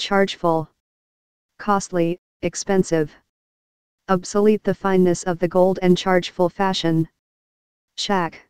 chargeful, costly, expensive. Obsolete the fineness of the gold and chargeful fashion. Shack.